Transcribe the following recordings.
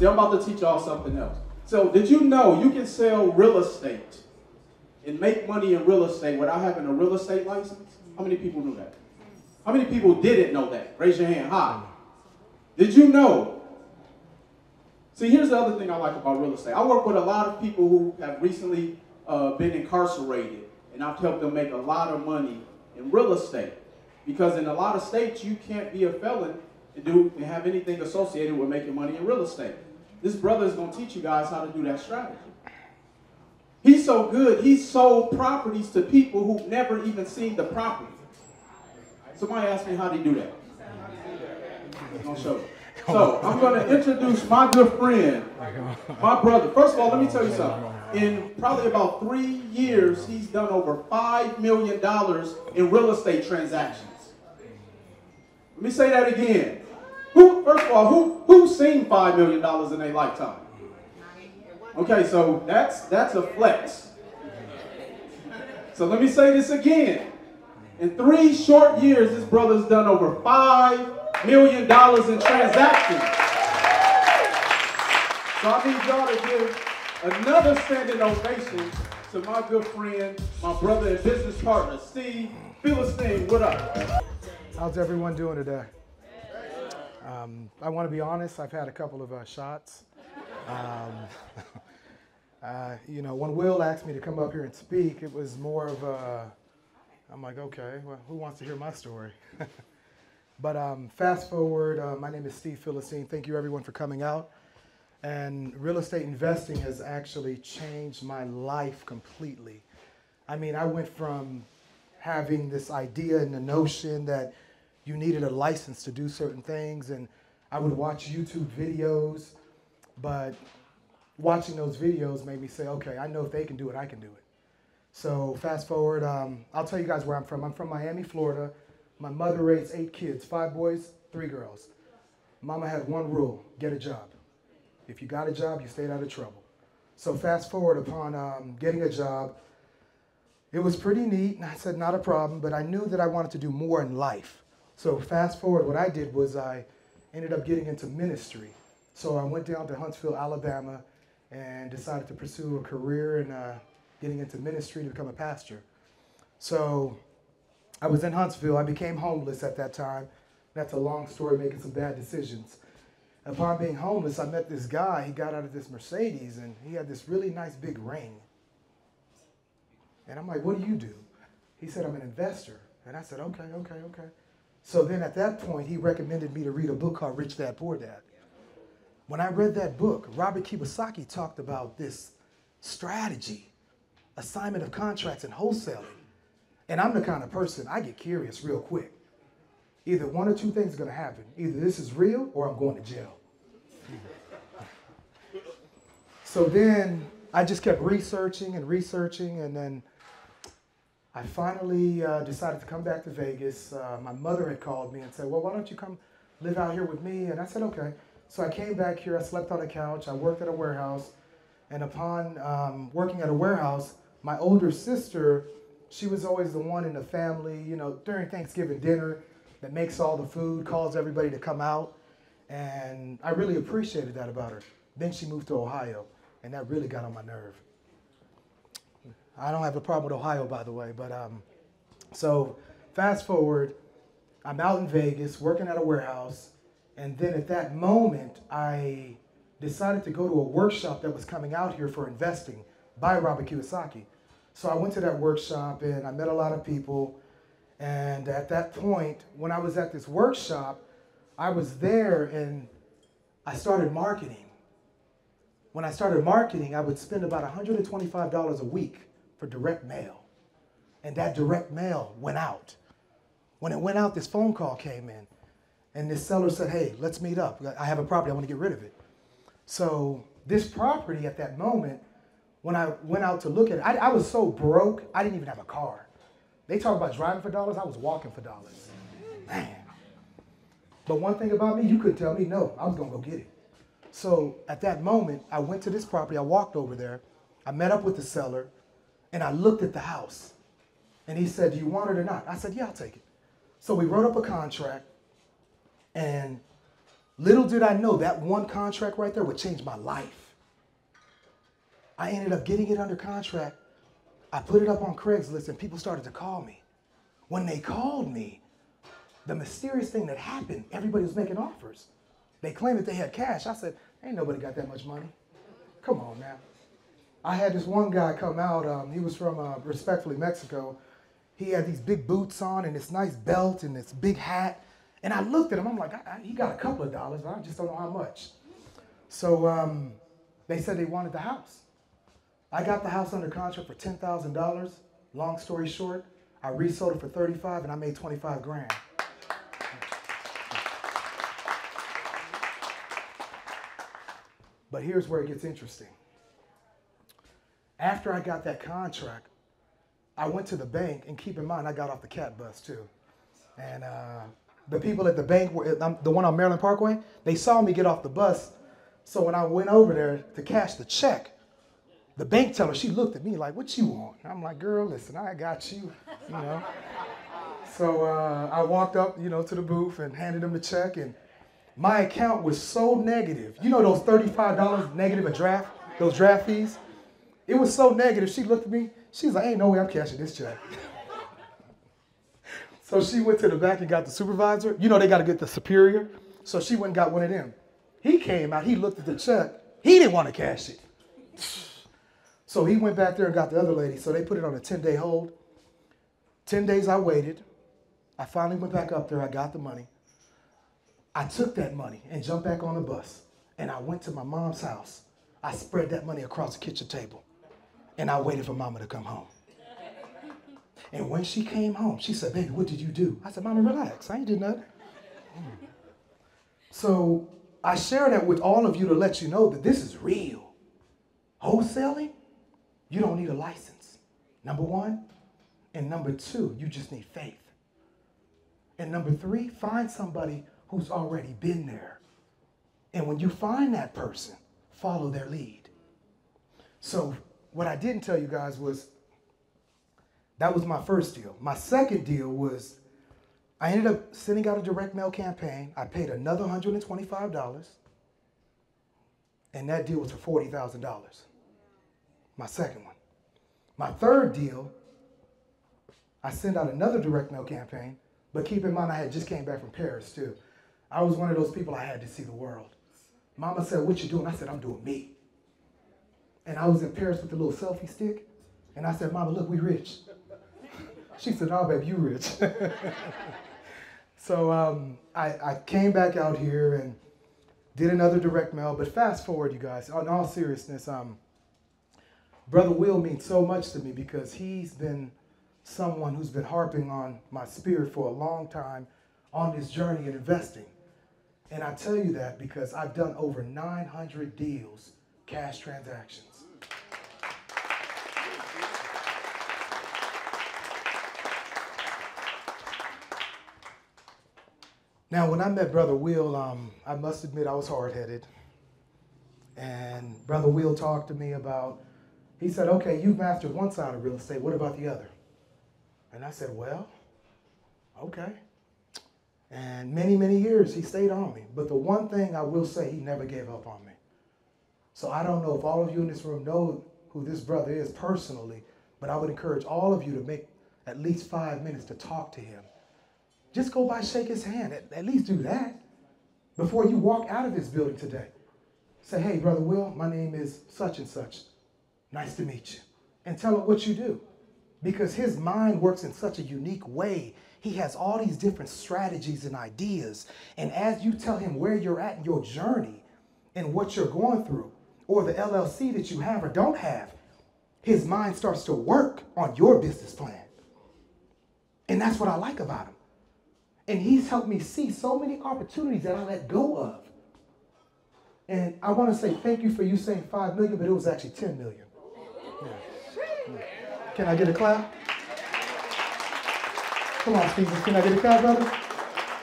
See, I'm about to teach y'all something else. So, did you know you can sell real estate and make money in real estate without having a real estate license? How many people knew that? How many people didn't know that? Raise your hand high. Did you know? See, here's the other thing I like about real estate. I work with a lot of people who have recently uh, been incarcerated, and I've helped them make a lot of money in real estate. Because in a lot of states, you can't be a felon and do and have anything associated with making money in real estate. This brother is going to teach you guys how to do that strategy. He's so good, he sold properties to people who've never even seen the property. Somebody asked me how you do that. I'm going to show you. So I'm going to introduce my good friend, my brother. First of all, let me tell you something. In probably about three years, he's done over $5 million in real estate transactions. Let me say that again. Who, first of all, who, who's seen $5 million in their lifetime? Okay, so that's, that's a flex. So let me say this again. In three short years, this brother's done over $5 million in transactions. So I need y'all to give another standing ovation to my good friend, my brother and business partner, Steve Philistine. What up? How's everyone doing today? Um, I want to be honest, I've had a couple of uh, shots. Um, uh, you know, when Will asked me to come up here and speak, it was more of a, I'm like, okay, well, who wants to hear my story? but um, fast forward, uh, my name is Steve Philistine. Thank you everyone for coming out. And real estate investing has actually changed my life completely. I mean, I went from having this idea and the notion that you needed a license to do certain things, and I would watch YouTube videos, but watching those videos made me say, okay, I know if they can do it, I can do it. So fast forward, um, I'll tell you guys where I'm from. I'm from Miami, Florida. My mother raised eight kids, five boys, three girls. Mama had one rule, get a job. If you got a job, you stayed out of trouble. So fast forward upon um, getting a job, it was pretty neat, and I said, not a problem, but I knew that I wanted to do more in life. So fast forward, what I did was I ended up getting into ministry. So I went down to Huntsville, Alabama, and decided to pursue a career in uh, getting into ministry to become a pastor. So I was in Huntsville. I became homeless at that time. That's a long story, making some bad decisions. Upon being homeless, I met this guy. He got out of this Mercedes and he had this really nice big ring. And I'm like, what do you do? He said, I'm an investor. And I said, okay, okay, okay. So then at that point, he recommended me to read a book called Rich Dad Poor Dad. When I read that book, Robert Kiyosaki talked about this strategy, assignment of contracts and wholesaling. And I'm the kind of person, I get curious real quick. Either one or two things are going to happen. Either this is real or I'm going to jail. so then I just kept researching and researching, and then I finally uh, decided to come back to Vegas. Uh, my mother had called me and said, Well, why don't you come live out here with me? And I said, Okay. So I came back here, I slept on a couch, I worked at a warehouse, and upon um, working at a warehouse, my older sister, she was always the one in the family, you know, during Thanksgiving dinner that makes all the food, calls everybody to come out. And I really appreciated that about her. Then she moved to Ohio, and that really got on my nerve. I don't have a problem with Ohio, by the way, but um, so fast forward, I'm out in Vegas working at a warehouse, and then at that moment, I decided to go to a workshop that was coming out here for investing by Robert Kiyosaki. So I went to that workshop and I met a lot of people. And at that point, when I was at this workshop, I was there and I started marketing. When I started marketing, I would spend about $125 a week for direct mail. And that direct mail went out. When it went out, this phone call came in. And this seller said, hey, let's meet up. I have a property, I want to get rid of it. So this property at that moment, when I went out to look at it, I, I was so broke, I didn't even have a car. They talk about driving for dollars, I was walking for dollars. Man. But one thing about me, you couldn't tell me no. I was gonna go get it. So at that moment, I went to this property, I walked over there, I met up with the seller, and I looked at the house. And he said, Do you want it or not? I said, Yeah, I'll take it. So we wrote up a contract. And little did I know that one contract right there would change my life. I ended up getting it under contract. I put it up on Craigslist and people started to call me. When they called me, the mysterious thing that happened, everybody was making offers. They claimed that they had cash. I said, ain't nobody got that much money. Come on now. I had this one guy come out. Um, he was from uh, respectfully Mexico. He had these big boots on and this nice belt and this big hat. And I looked at him. I'm like, I, I, he got a couple of dollars, but I just don't know how much. So um, they said they wanted the house. I got the house under contract for ten thousand dollars. Long story short, I resold it for 35 and I made 25 grand. But here's where it gets interesting. After I got that contract, I went to the bank, and keep in mind, I got off the cat bus too. And uh, the people at the bank, were, the one on Maryland Parkway, they saw me get off the bus. So when I went over there to cash the check, the bank teller, she looked at me like, what you want? I'm like, girl, listen, I got you, you know. so uh, I walked up, you know, to the booth and handed them the check and my account was so negative. You know those $35 negative a draft, those draft fees? It was so negative. She looked at me. She's like, ain't no way I'm cashing this check. so she went to the back and got the supervisor. You know they got to get the superior. So she went and got one of them. He came out. He looked at the check. He didn't want to cash it. So he went back there and got the other lady. So they put it on a 10 day hold. 10 days I waited. I finally went back up there. I got the money. I took that money and jumped back on the bus and I went to my mom's house. I spread that money across the kitchen table and I waited for mama to come home. And when she came home, she said, Baby, what did you do? I said, Mama, relax. I ain't did nothing. So I share that with all of you to let you know that this is real. Wholesaling, you don't need a license. Number one. And number two, you just need faith. And number three, find somebody who's already been there. And when you find that person, follow their lead. So, what I didn't tell you guys was that was my first deal. My second deal was I ended up sending out a direct mail campaign. I paid another $125, and that deal was for $40,000. My second one. My third deal, I sent out another direct mail campaign, but keep in mind I had just came back from Paris too. I was one of those people I had to see the world. Mama said, What you doing? I said, I'm doing me. And I was in Paris with the little selfie stick. And I said, Mama, look, we rich. she said, Oh, baby, you rich. so um, I, I came back out here and did another direct mail. But fast forward, you guys, in all seriousness, um, Brother Will means so much to me because he's been someone who's been harping on my spirit for a long time on this journey in investing. And I tell you that because I've done over 900 deals, cash transactions. Now, when I met Brother Will, um, I must admit I was hard headed. And Brother Will talked to me about, he said, okay, you've mastered one side of real estate. What about the other? And I said, well, okay. And many, many years he stayed on me. But the one thing I will say, he never gave up on me. So I don't know if all of you in this room know who this brother is personally, but I would encourage all of you to make at least five minutes to talk to him. Just go by, shake his hand. At, at least do that before you walk out of this building today. Say, hey, Brother Will, my name is such and such. Nice to meet you. And tell him what you do. Because his mind works in such a unique way he has all these different strategies and ideas. And as you tell him where you're at in your journey and what you're going through, or the LLC that you have or don't have, his mind starts to work on your business plan. And that's what I like about him. And he's helped me see so many opportunities that I let go of. And I want to say thank you for you saying 5 million, but it was actually 10 million. Yeah. Yeah. Can I get a clap? Come on, Stephen. Can I get a clap, brother?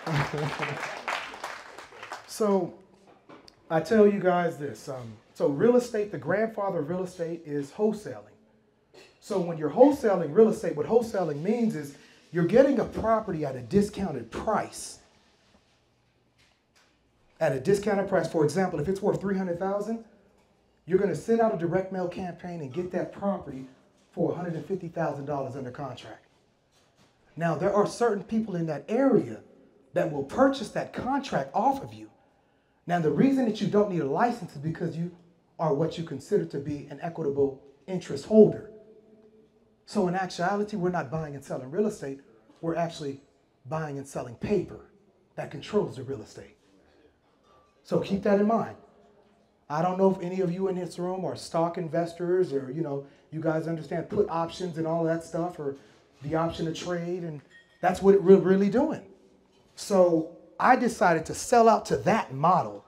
so, I tell you guys this. Um, so, real estate, the grandfather of real estate is wholesaling. So, when you're wholesaling real estate, what wholesaling means is you're getting a property at a discounted price at a discounted price. For example, if it's worth 300,000, you're going to send out a direct mail campaign and get that property for $150,000 under contract. Now, there are certain people in that area that will purchase that contract off of you. Now, the reason that you don't need a license is because you are what you consider to be an equitable interest holder. So, in actuality, we're not buying and selling real estate, we're actually buying and selling paper that controls the real estate. So, keep that in mind. I don't know if any of you in this room are stock investors or, you know, you guys understand put options and all that stuff or the option to trade, and that's what we're really doing. So I decided to sell out to that model.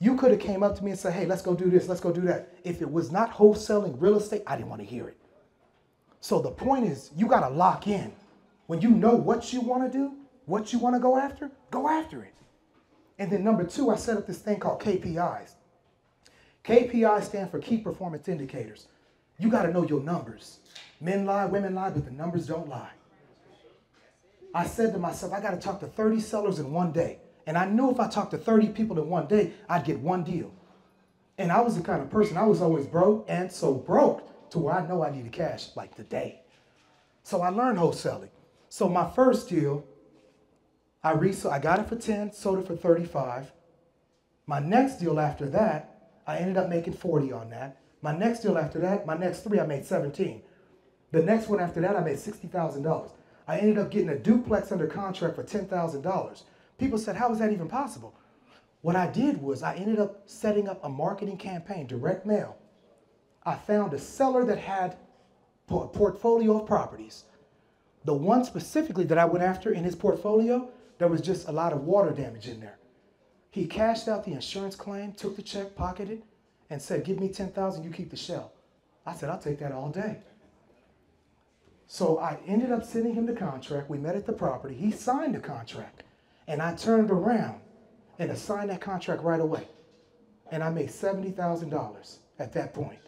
You could have came up to me and said, hey, let's go do this, let's go do that. If it was not wholesaling real estate, I didn't want to hear it. So the point is, you got to lock in. When you know what you want to do, what you want to go after, go after it. And then number two, I set up this thing called KPIs. KPIs stand for key performance indicators. You got to know your numbers. Men lie, women lie, but the numbers don't lie. I said to myself, I got to talk to 30 sellers in one day. And I knew if I talked to 30 people in one day, I'd get one deal. And I was the kind of person, I was always broke and so broke to where I know I needed cash like today. So I learned wholesaling. So my first deal, I resold, I got it for 10, sold it for 35. My next deal after that, I ended up making 40 on that. My next deal after that, my next three, I made 17. The next one after that, I made $60,000. I ended up getting a duplex under contract for $10,000. People said, How is that even possible? What I did was I ended up setting up a marketing campaign, direct mail. I found a seller that had a portfolio of properties. The one specifically that I went after in his portfolio, there was just a lot of water damage in there. He cashed out the insurance claim, took the check, pocketed, and said, Give me 10,000, you keep the shell. I said, I'll take that all day. So I ended up sending him the contract. We met at the property. He signed the contract. And I turned around and signed that contract right away. And I made $70,000 at that point.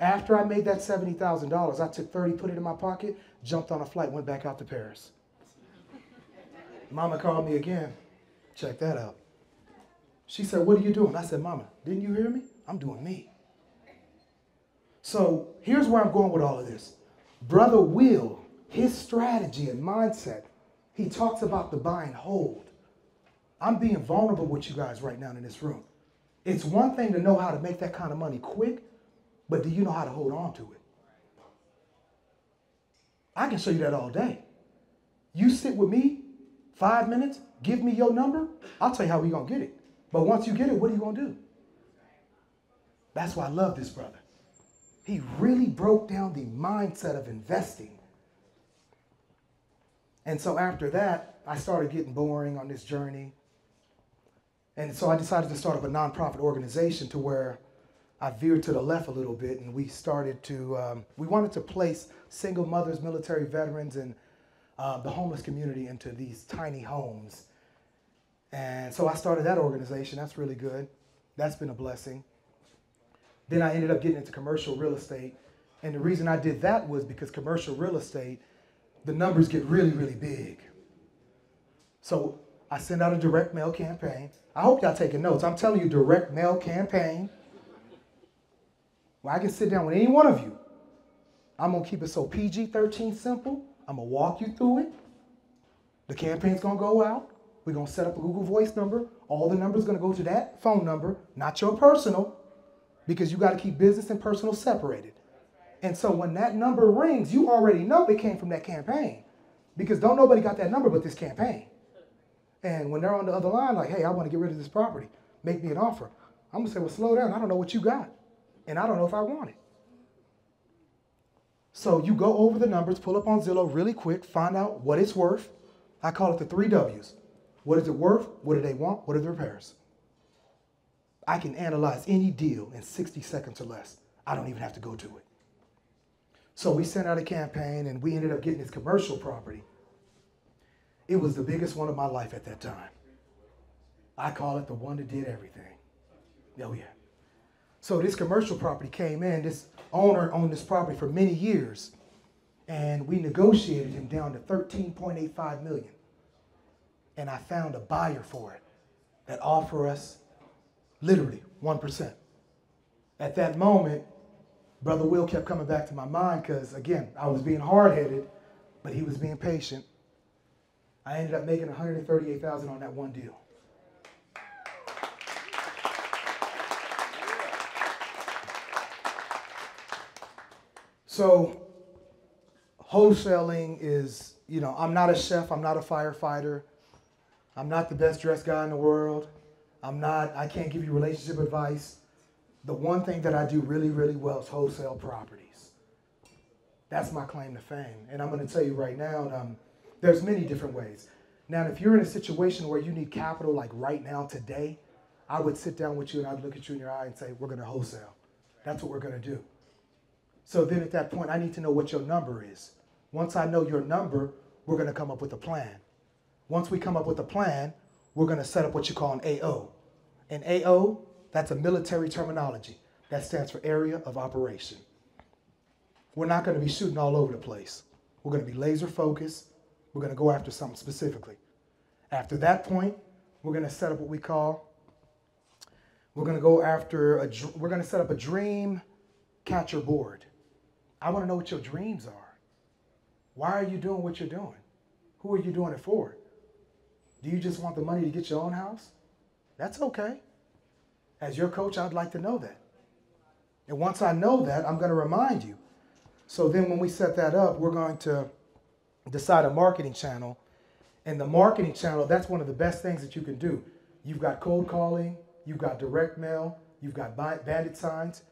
After I made that $70,000, I took 30, put it in my pocket, jumped on a flight, went back out to Paris. Mama called me again. Check that out. She said, What are you doing? I said, Mama, didn't you hear me? I'm doing me. So here's where I'm going with all of this. Brother Will, his strategy and mindset, he talks about the buy and hold. I'm being vulnerable with you guys right now in this room. It's one thing to know how to make that kind of money quick, but do you know how to hold on to it? I can show you that all day. You sit with me five minutes, give me your number, I'll tell you how we're going to get it. But once you get it, what are you going to do? That's why I love this brother. He really broke down the mindset of investing. And so after that, I started getting boring on this journey. And so I decided to start up a nonprofit organization to where I veered to the left a little bit and we started to, um, we wanted to place single mothers, military veterans, and uh, the homeless community into these tiny homes. And so I started that organization. That's really good. That's been a blessing. Then I ended up getting into commercial real estate. And the reason I did that was because commercial real estate, the numbers get really, really big. So I send out a direct mail campaign. I hope y'all taking notes. I'm telling you, direct mail campaign. Well, I can sit down with any one of you. I'm gonna keep it so PG-13 simple. I'm gonna walk you through it. The campaign's gonna go out. We're gonna set up a Google Voice number. All the numbers gonna go to that phone number, not your personal because you got to keep business and personal separated. And so when that number rings, you already know it came from that campaign because don't nobody got that number but this campaign. And when they're on the other line, like, hey, I want to get rid of this property, make me an offer. I'm gonna say, well, slow down. I don't know what you got, and I don't know if I want it. So you go over the numbers, pull up on Zillow really quick, find out what it's worth. I call it the three W's. What is it worth? What do they want? What are the repairs? I can analyze any deal in 60 seconds or less. I don't even have to go to it. So we sent out a campaign and we ended up getting this commercial property. It was the biggest one of my life at that time. I call it the one that did everything. Oh, yeah. So this commercial property came in. This owner owned this property for many years. And we negotiated him down to 13.85 million. And I found a buyer for it that offered us literally 1%. At that moment, Brother Will kept coming back to my mind because, again, I was being hard headed, but he was being patient. I ended up making 138,000 on that one deal. So, wholesaling is, you know, I'm not a chef, I'm not a firefighter, I'm not the best dressed guy in the world, I'm not, I can't give you relationship advice. The one thing that I do really, really well is wholesale properties. That's my claim to fame. And I'm going to tell you right now, um, there's many different ways. Now, if you're in a situation where you need capital like right now, today, I would sit down with you and I'd look at you in your eye and say, we're going to wholesale. That's what we're going to do. So then at that point, I need to know what your number is. Once I know your number, we're going to come up with a plan. Once we come up with a plan, we're going to set up what you call an AO. An AO, that's a military terminology. That stands for area of operation. We're not going to be shooting all over the place. We're going to be laser focused. We're going to go after something specifically. After that point, we're going to set up what we call we're going to go after a we're going to set up a dream catcher board. I want to know what your dreams are. Why are you doing what you're doing? Who are you doing it for? Do you just want the money to get your own house? That's okay. As your coach, I'd like to know that. And once I know that, I'm going to remind you. So then when we set that up, we're going to decide a marketing channel. And the marketing channel, that's one of the best things that you can do. You've got cold calling, you've got direct mail, you've got bandit signs,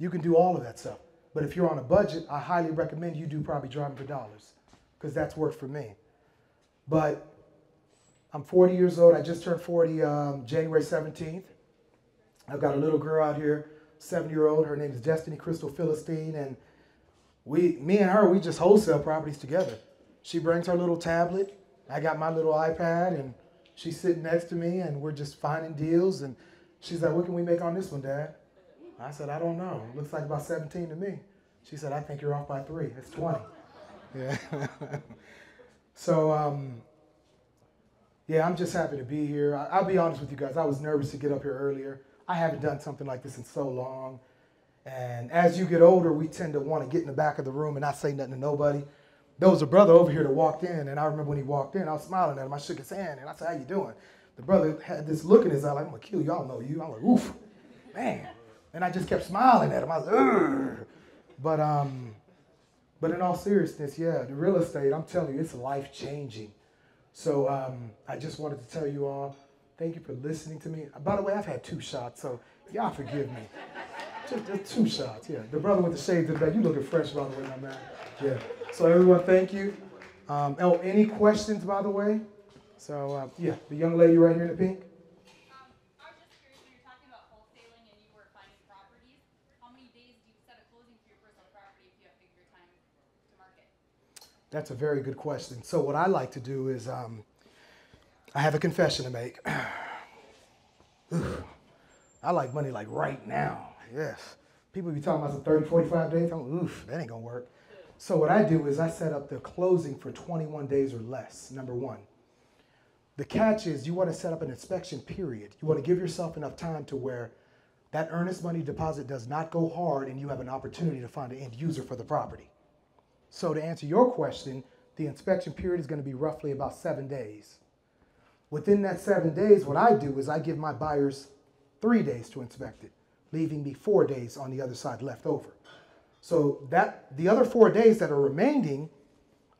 you can do all of that stuff. But if you're on a budget, I highly recommend you do probably driving for dollars because that's worked for me. But I'm 40 years old. I just turned 40 um, January 17th. I've got a little girl out here, seven year old. Her name is Destiny Crystal Philistine. And we, me and her, we just wholesale properties together. She brings her little tablet. I got my little iPad and she's sitting next to me and we're just finding deals. And she's like, what can we make on this one, Dad? I said, I don't know. It looks like about 17 to me. She said, I think you're off by three. It's 20. Yeah. so, um, yeah, I'm just happy to be here. I, will be honest with you guys. I was nervous to get up here earlier. I haven't done something like this in so long. And as you get older, we tend to want to get in the back of the room and not say nothing to nobody. There was a brother over here that walked in, and I remember when he walked in, I was smiling at him. I shook his hand, and I said, how you doing? The brother had this look in his eye like, I'm going to kill you. I don't know you. I'm like, oof, man. And I just kept smiling at him. I was. But, um, but in all seriousness, yeah, the real estate, I'm telling you, it's life changing. So um, I just wanted to tell you all, thank you for listening to me. By the way, I've had two shots, so y'all forgive me. Just, just two shots, yeah. The brother with the shades in the back, you looking fresh, by the way, my man. Yeah. So everyone, thank you. Um, oh, any questions, by the way? So uh, yeah, the young lady right here in the pink. That's a very good question. So what I like to do is um, I have a confession to make. I like money like right now. Yes. People be talking about some 30, 45 days. I'm, like, oof, that ain't gonna work. So what I do is I set up the closing for 21 days or less, number one. The catch is you want to set up an inspection period. You want to give yourself enough time to where that earnest money deposit does not go hard and you have an opportunity to find an end user for the property. So to answer your question, the inspection period is going to be roughly about seven days. Within that seven days, what I do is I give my buyers three days to inspect it, leaving me four days on the other side left over. So that the other four days that are remaining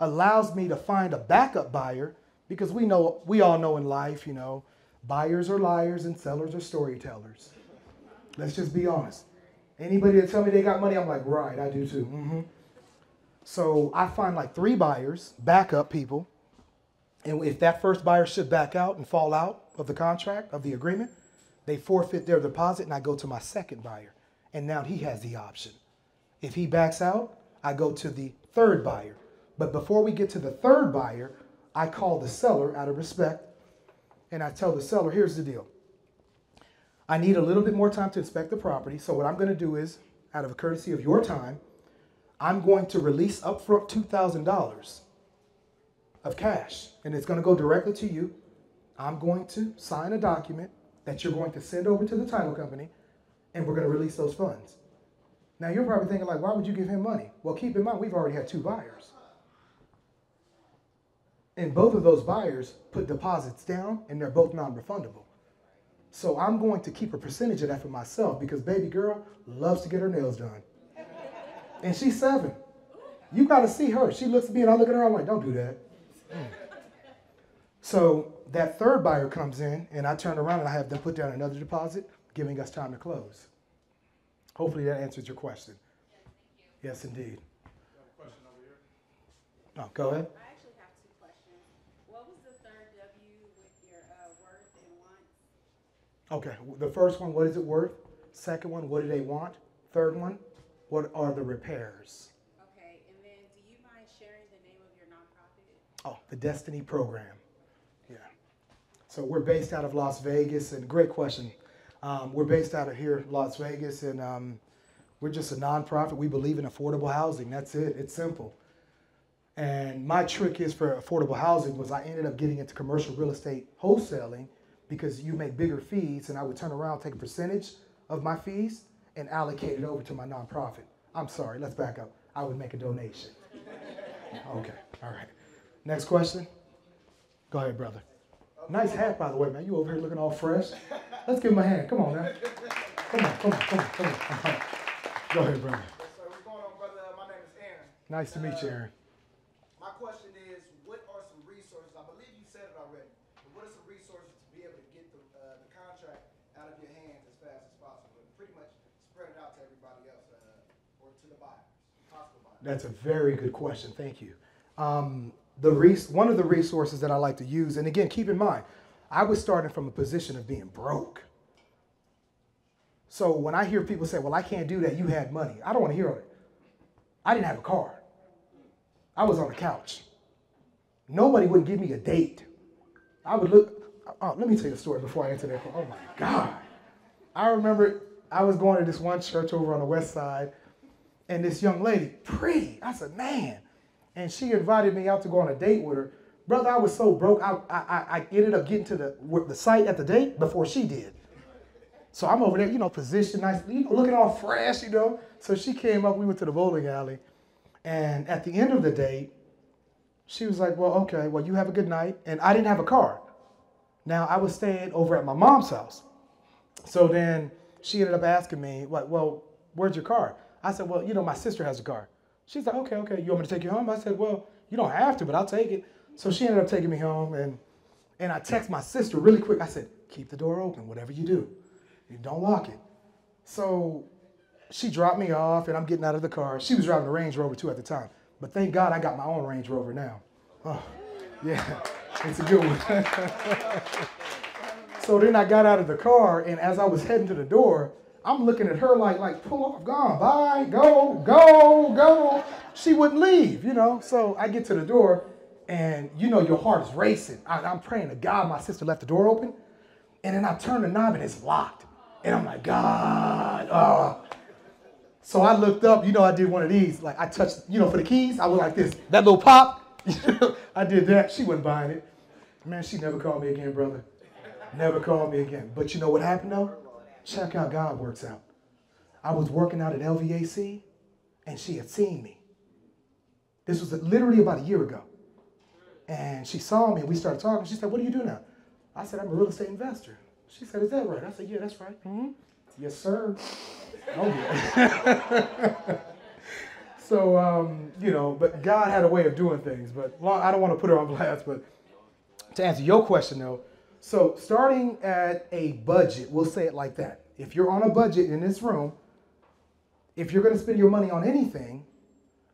allows me to find a backup buyer because we know we all know in life, you know, buyers are liars and sellers are storytellers. Let's just be honest. Anybody that tell me they got money, I'm like, right, I do too. Mm-hmm. So I find like three buyers, backup people. And if that first buyer should back out and fall out of the contract, of the agreement, they forfeit their deposit and I go to my second buyer. And now he has the option. If he backs out, I go to the third buyer. But before we get to the third buyer, I call the seller out of respect and I tell the seller, here's the deal. I need a little bit more time to inspect the property. So what I'm going to do is, out of a courtesy of your time, I'm going to release upfront $2,000 of cash, and it's going to go directly to you. I'm going to sign a document that you're going to send over to the title company, and we're going to release those funds. Now you're probably thinking like, why would you give him money? Well, keep in mind we've already had two buyers. And both of those buyers put deposits down and they're both non-refundable. So I'm going to keep a percentage of that for myself because baby girl loves to get her nails done. And she's seven. You got to see her. She looks at me and I look at her, I'm like, don't do that. Mm. So that third buyer comes in and I turn around and I have them put down another deposit, giving us time to close. Hopefully that answers your question. Yes, indeed. Question over here. Oh, go ahead. I actually have two questions. What was the third W with your uh, worth and wants? Okay, the first one, what is it worth? Second one, what do they want? Third one, what are the repairs? Okay, and then do you mind sharing the name of your nonprofit? Oh, the Destiny Program. Yeah. So we're based out of Las Vegas, and great question. Um, we're based out of here, Las Vegas, and um, we're just a nonprofit. We believe in affordable housing. That's it. It's simple. And my trick is for affordable housing was I ended up getting into commercial real estate wholesaling because you make bigger fees, and I would turn around, take a percentage of my fees, and allocate it over to my nonprofit. I'm sorry. Let's back up. I would make a donation. Okay. All right. Next question. Go ahead, brother. Nice hat, by the way, man. You over here looking all fresh. Let's give him a hand. Come on, man. Come on, come on, come on, come on. Go ahead, brother. So what's going on, brother? My name is Aaron. Nice to meet you, Aaron. My question is, what are some resources? I believe you said it already. But what are some resources to be able to get the, uh, the contract out of your hands as fast as possible, and pretty much spread it out to everybody else, uh, or to the buyers, possible buyers? That's a very good question. Thank you. Um, the res- one of the resources that I like to use, and again, keep in mind, I was starting from a position of being broke. So when I hear people say, "Well, I can't do that," you had money. I don't want to hear it. I didn't have a car. I was on the couch. Nobody would give me a date. I would look. Oh, let me tell you a story before I answer that. Oh my God! I remember I was going to this one church over on the west side, and this young lady, pretty. I said, man. And she invited me out to go on a date with her. Brother, I was so broke, I, I, I ended up getting to the, the site at the date before she did. So I'm over there, you know, positioned nice, you know, looking all fresh, you know. So she came up, we went to the bowling alley. And at the end of the date, she was like, well, okay, well, you have a good night. And I didn't have a car. Now, I was staying over at my mom's house. So then she ended up asking me, like, well, where's your car? I said, well, you know, my sister has a car. She's like, okay, okay, you want me to take you home? I said, well, you don't have to, but I'll take it. So she ended up taking me home, and and I text my sister really quick. I said, keep the door open, whatever you do, you don't lock it. So she dropped me off, and I'm getting out of the car. She was driving a Range Rover too at the time, but thank God I got my own Range Rover now. Oh, yeah, it's a good one. so then I got out of the car, and as I was heading to the door, I'm looking at her like, like, pull off, gone, bye, go, go, go. She wouldn't leave, you know. So I get to the door, and you know your heart is racing. I, I'm praying to God my sister left the door open, and then I turn the knob and it's locked, and I'm like, God, oh. So I looked up, you know, I did one of these, like I touched, you know, for the keys, I was like this, that little pop. I did that. She wasn't buying it. Man, she never called me again, brother. Never called me again. But you know what happened though? Check how God works out. I was working out at LVAC and she had seen me. This was literally about a year ago. And she saw me and we started talking. She said, What do you do now? I said, I'm a real estate investor. She said, Is that right? I said, Yeah, that's right. Mm-hmm. Yes, sir. Oh, yeah. so, um, you know, but God had a way of doing things. But I don't want to put her on blast. But to answer your question, though, so starting at a budget, we'll say it like that. If you're on a budget in this room, if you're going to spend your money on anything,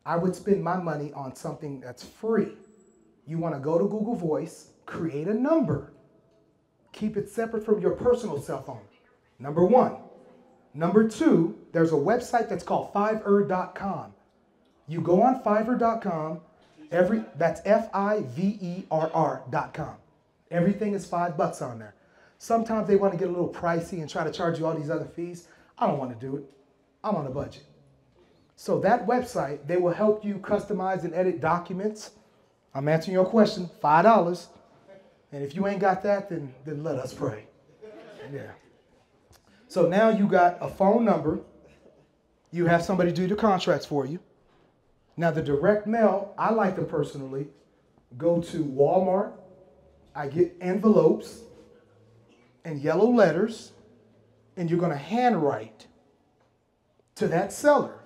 I would spend my money on something that's free. You want to go to Google Voice, create a number. Keep it separate from your personal cell phone. Number one. Number two, there's a website that's called fiverr.com. You go on fiverr.com, every that's F I V E R R.com. Everything is five bucks on there. Sometimes they want to get a little pricey and try to charge you all these other fees. I don't want to do it. I'm on a budget. So that website, they will help you customize and edit documents. I'm answering your question, $5. And if you ain't got that, then, then let us pray. Yeah. So now you got a phone number. You have somebody do the contracts for you. Now, the direct mail, I like to personally go to Walmart. I get envelopes and yellow letters, and you're going to handwrite to that seller.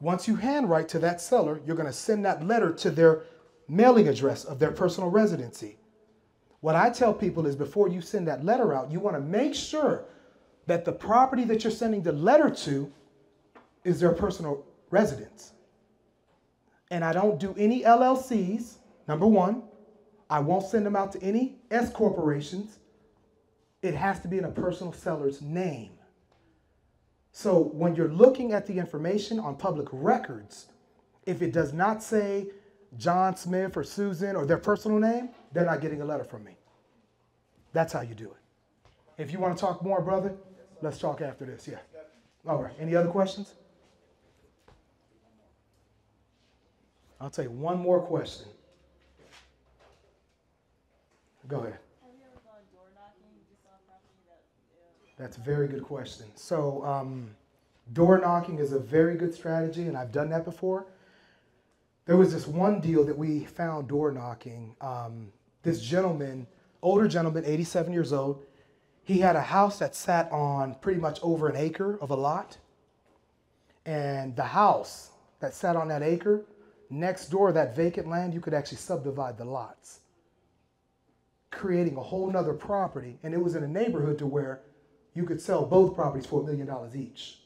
Once you handwrite to that seller, you're going to send that letter to their mailing address of their personal residency. What I tell people is before you send that letter out, you want to make sure that the property that you're sending the letter to is their personal residence. And I don't do any LLCs, number one. I won't send them out to any S corporations. It has to be in a personal seller's name. So when you're looking at the information on public records, if it does not say John Smith or Susan or their personal name, they're not getting a letter from me. That's how you do it. If you want to talk more, brother, let's talk after this. Yeah. All right. Any other questions? I'll take one more question. Go ahead. That's a very good question. So, um, door knocking is a very good strategy, and I've done that before. There was this one deal that we found door knocking. Um, this gentleman, older gentleman, 87 years old, he had a house that sat on pretty much over an acre of a lot. And the house that sat on that acre, next door, that vacant land, you could actually subdivide the lots, creating a whole nother property. And it was in a neighborhood to where you could sell both properties for a million dollars each.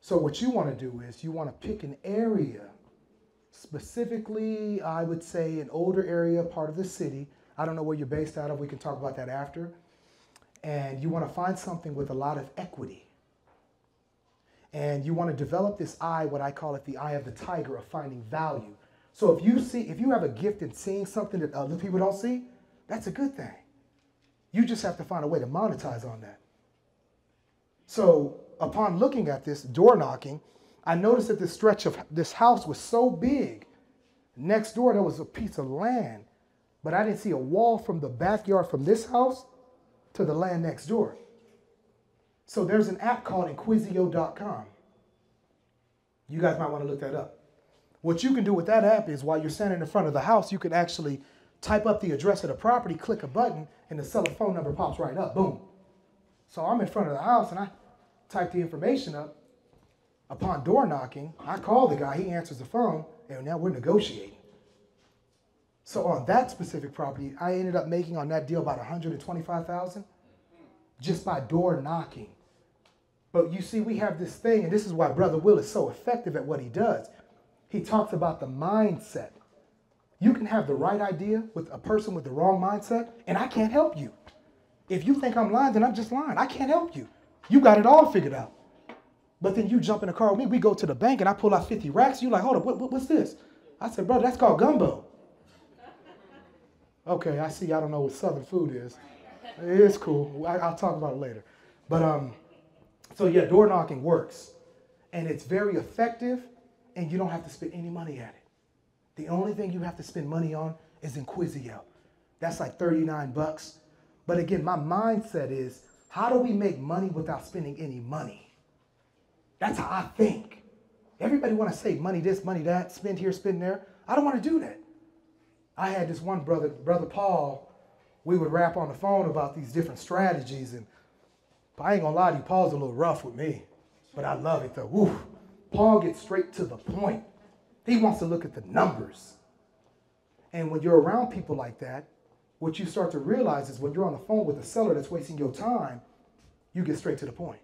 So what you want to do is you want to pick an area, specifically, I would say an older area, part of the city. I don't know where you're based out of. We can talk about that after. And you want to find something with a lot of equity. And you want to develop this eye, what I call it the eye of the tiger of finding value. So if you see, if you have a gift in seeing something that other people don't see, that's a good thing. You just have to find a way to monetize on that. So upon looking at this door knocking, I noticed that this stretch of this house was so big. Next door, there was a piece of land, but I didn't see a wall from the backyard from this house to the land next door. So there's an app called Inquisio.com. You guys might want to look that up. What you can do with that app is while you're standing in front of the house, you can actually type up the address of the property, click a button, and the seller phone number pops right up. Boom. So I'm in front of the house and I type the information up. Upon door knocking, I call the guy, he answers the phone, and now we're negotiating. So on that specific property, I ended up making on that deal about 125,000 just by door knocking. But you see, we have this thing, and this is why Brother Will is so effective at what he does. He talks about the mindset. You can have the right idea with a person with the wrong mindset, and I can't help you. If you think I'm lying, then I'm just lying. I can't help you. You got it all figured out. But then you jump in the car with me, we go to the bank, and I pull out 50 racks. You're like, hold up, what, what, what's this? I said, brother, that's called gumbo. Okay, I see. I don't know what Southern food is. It's cool. I, will talk about it later. But um, so yeah, door knocking works, and it's very effective, and you don't have to spend any money at it. The only thing you have to spend money on is Inquisio. That's like 39 bucks. But again, my mindset is how do we make money without spending any money? That's how I think. Everybody want to save money this, money that, spend here, spend there. I don't want to do that. I had this one brother, brother Paul, we would rap on the phone about these different strategies. And I ain't gonna lie to you, Paul's a little rough with me, but I love it though. Woo. Paul gets straight to the point. He wants to look at the numbers. And when you're around people like that, what you start to realize is when you're on the phone with a seller that's wasting your time, you get straight to the point.